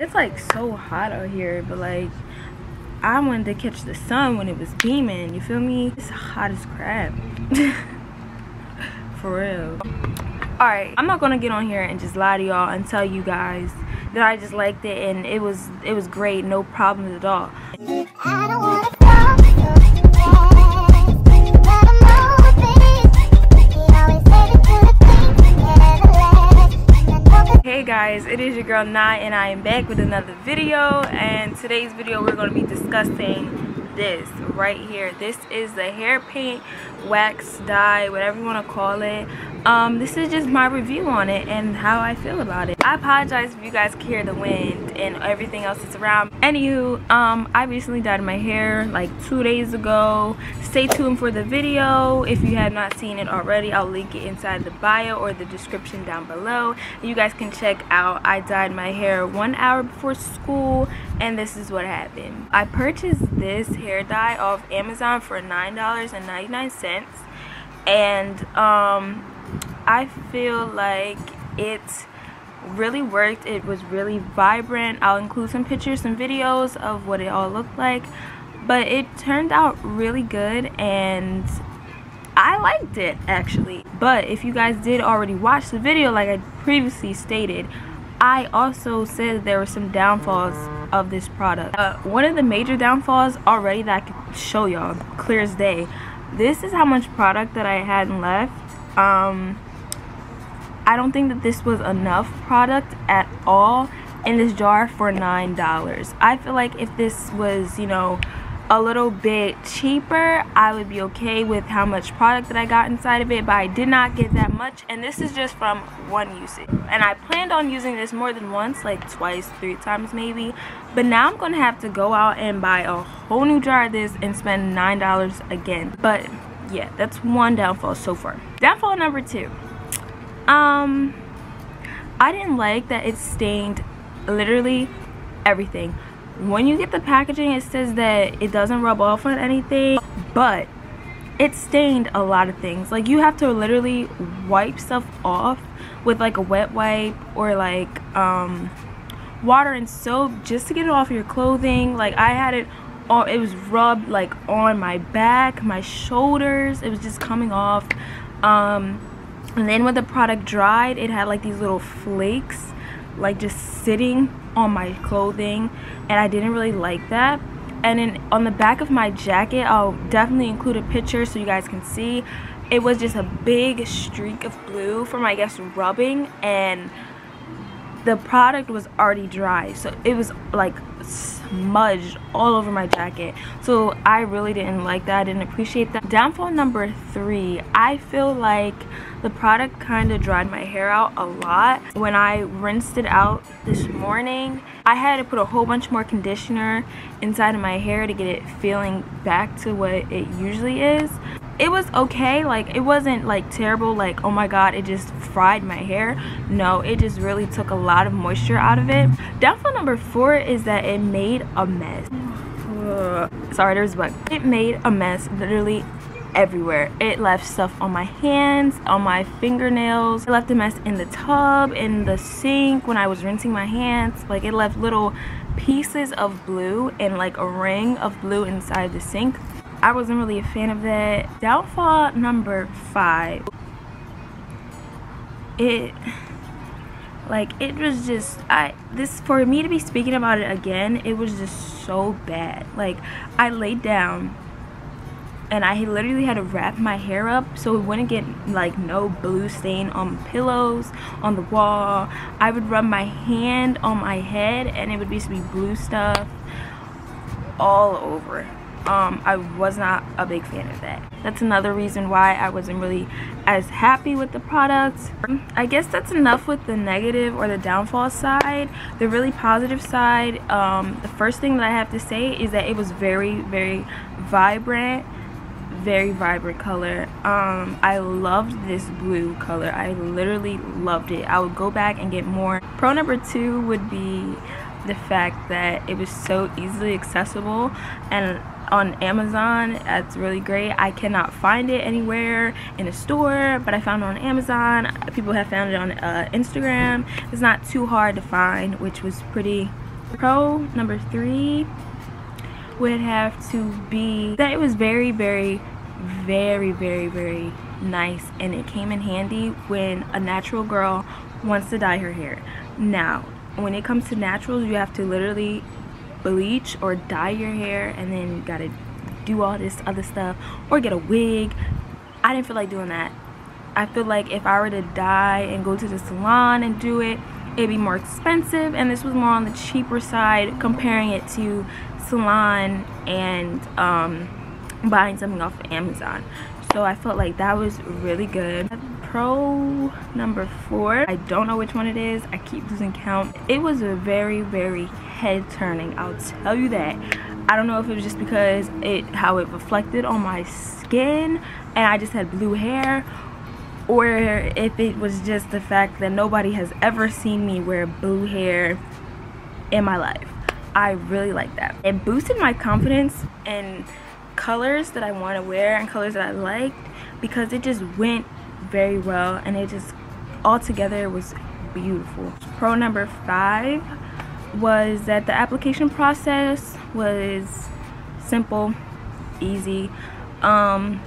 It's like so hot out here, but like I wanted to catch the sun when it was beaming. You feel me? It's hot as crap. For real. Alright, I'm not gonna get on here and just lie to y'all and tell you guys that I just liked it and it was it was great, no problems at all. Guys, it is your girl Nye and I am back with another video and today's video we're going to be discussing this right here. This is the hair paint wax dye, whatever you want to call it um, this is just my review on it and how I feel about it. I apologize if you guys hear the wind and everything else that's around. Anywho, um, I recently dyed my hair like two days ago. Stay tuned for the video. If you have not seen it already, I'll link it inside the bio or the description down below. You guys can check out I dyed my hair one hour before school and this is what happened. I purchased this hair dye off Amazon for $9.99 and um I feel like it really worked. It was really vibrant. I'll include some pictures, some videos of what it all looked like. But it turned out really good and I liked it actually. But if you guys did already watch the video like I previously stated, I also said there were some downfalls of this product. Uh, one of the major downfalls already that I could show y'all clear as day. This is how much product that I had left. Um, I don't think that this was enough product at all in this jar for nine dollars. I feel like if this was you know a little bit cheaper I would be okay with how much product that I got inside of it but I did not get that much and this is just from one usage. And I planned on using this more than once like twice three times maybe but now I'm gonna have to go out and buy a whole new jar of this and spend nine dollars again. But yeah that's one downfall so far. Downfall number two um i didn't like that it stained literally everything. When you get the packaging it says that it doesn't rub off on anything but it stained a lot of things. Like you have to literally wipe stuff off with like a wet wipe or like um water and soap just to get it off your clothing. Like i had it all it was rubbed like on my back my shoulders. It was just coming off. Um and then when the product dried it had like these little flakes like just sitting on my clothing and I didn't really like that. And then on the back of my jacket I'll definitely include a picture so you guys can see. It was just a big streak of blue from I guess rubbing and the product was already dry. So it was like smudged all over my jacket. So I really didn't like that. I didn't appreciate that. Downfall number three I feel like the product kind of dried my hair out a lot. When I rinsed it out this morning I had to put a whole bunch more conditioner inside of my hair to get it feeling back to what it usually is it was okay like it wasn't like terrible like oh my god it just fried my hair. No it just really took a lot of moisture out of it. Downfall number four is that it made a mess. Sorry there's a bug. It made a mess literally everywhere. It left stuff on my hands on my fingernails. It left a mess in the tub in the sink when i was rinsing my hands. Like it left little pieces of blue and like a ring of blue inside the sink I wasn't really a fan of that. Downfall number five. It like it was just I this for me to be speaking about it again, it was just so bad. Like I laid down and I literally had to wrap my hair up so it wouldn't get like no blue stain on pillows, on the wall. I would rub my hand on my head and it would be blue stuff all over um, I was not a big fan of that. That's another reason why I wasn't really as happy with the product. I guess that's enough with the negative or the downfall side. The really positive side, um, the first thing that I have to say is that it was very, very vibrant very vibrant color um i loved this blue color i literally loved it i would go back and get more pro number two would be the fact that it was so easily accessible and on Amazon. That's really great. I cannot find it anywhere in a store, but I found it on Amazon. People have found it on uh, Instagram. It's not too hard to find, which was pretty Pro number three would have to be that it was very, very, very, very, very nice and it came in handy when a natural girl wants to dye her hair. Now, when it comes to naturals, you have to literally bleach or dye your hair and then you gotta do all this other stuff or get a wig. I didn't feel like doing that. I feel like if I were to dye and go to the salon and do it, it'd be more expensive and this was more on the cheaper side comparing it to salon and um, buying something off of Amazon. So I felt like that was really good. Pro number four, I don't know which one it is. I keep losing count. It was a very, very head turning. I'll tell you that. I don't know if it was just because it how it reflected on my skin and I just had blue hair or if it was just the fact that nobody has ever seen me wear blue hair in my life. I really like that. It boosted my confidence and colors that I want to wear and colors that I liked because it just went very well and it just all together was beautiful. Pro number five was that the application process was simple, easy. Um,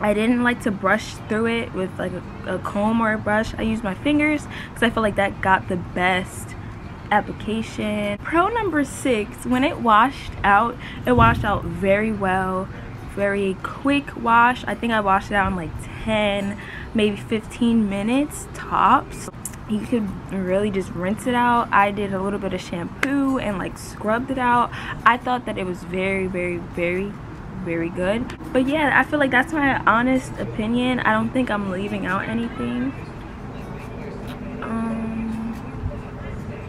I didn't like to brush through it with like a, a comb or a brush. I used my fingers because I felt like that got the best application. Pro number six, when it washed out, it washed out very well. Very quick wash. I think I washed it out in like 10, maybe 15 minutes tops. You could really just rinse it out. I did a little bit of shampoo and like scrubbed it out. I thought that it was very, very, very very good but yeah i feel like that's my honest opinion i don't think i'm leaving out anything um,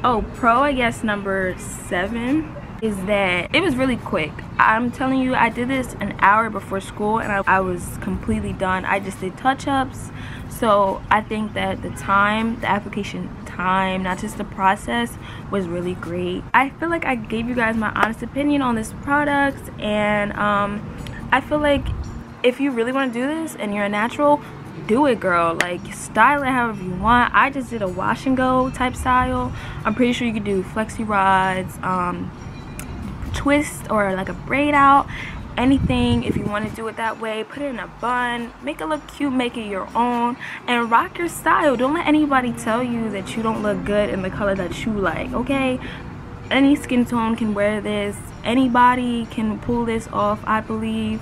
oh pro i guess number seven is that it was really quick. I'm telling you i did this an hour before school and i, I was completely done. I just did touch-ups. So i think that the time the application time not just the process was really great. I feel like i gave you guys my honest opinion on this product and um i feel like if you really want to do this and you're a natural do it girl. Like style it however you want. I just did a wash and go type style. I'm pretty sure you could do flexi rods um twist or like a braid out anything if you want to do it that way put it in a bun make it look cute make it your own and rock your style. Don't let anybody tell you that you don't look good in the color that you like okay? Any skin tone can wear this. Anybody can pull this off i believe.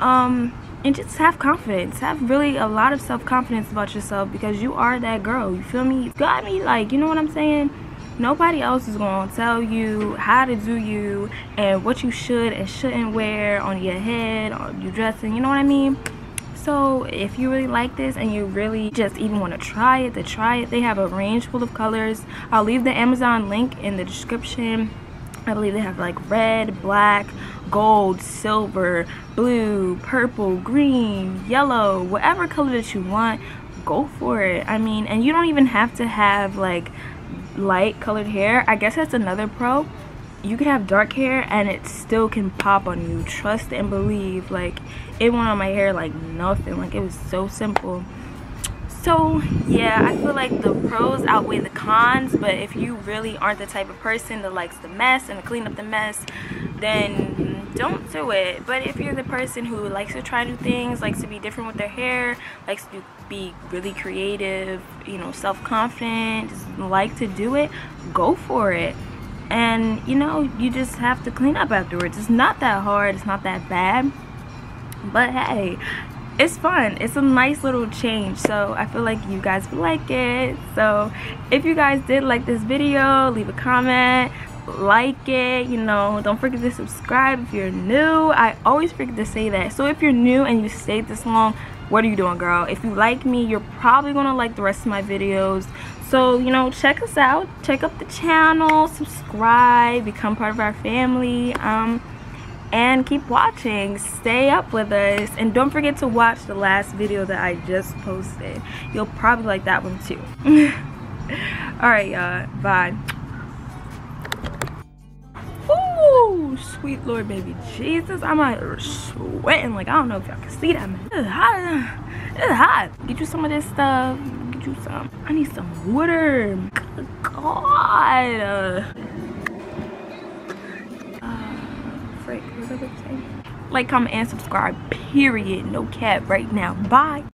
Um and just have confidence. Have really a lot of self-confidence about yourself because you are that girl. You feel me? You got me? Like you know what i'm saying nobody else is going to tell you how to do you and what you should and shouldn't wear on your head or your dressing you know what i mean? So if you really like this and you really just even want to try it to try it. They have a range full of colors. I'll leave the amazon link in the description. I believe they have like red, black, gold, silver, blue, purple, green, yellow, whatever color that you want, go for it. I mean, and you don't even have to have like light colored hair. I guess that's another pro. You can have dark hair and it still can pop on you. Trust and believe. Like, it went on my hair like nothing. Like, it was so simple so yeah i feel like the pros outweigh the cons but if you really aren't the type of person that likes the mess and to clean up the mess then don't do it. But if you're the person who likes to try new things likes to be different with their hair likes to be really creative you know self-confident like to do it go for it. And you know you just have to clean up afterwards. It's not that hard. It's not that bad. But hey it's fun. It's a nice little change. So i feel like you guys like it. So if you guys did like this video leave a comment like it you know. Don't forget to subscribe if you're new. I always forget to say that. So if you're new and you stayed this long what are you doing girl? If you like me you're probably gonna like the rest of my videos. So you know check us out. Check up the channel. Subscribe. Become part of our family. Um and keep watching. Stay up with us. And don't forget to watch the last video that i just posted. You'll probably like that one too. All right y'all. Bye Sweet Lord, baby Jesus. I'm like sweating. Like, I don't know if y'all can see that, man. It's hot. It's hot. Get you some of this stuff. Get you some. I need some water. God. Uh, frick, what? Like, comment, and subscribe, period. No cap right now. Bye.